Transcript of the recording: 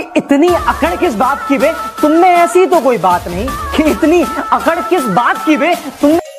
इतनी अकड़ किस बात की बे? तुमने ऐसी तो कोई बात नहीं कि इतनी अकड़ किस बात की बे? तुमने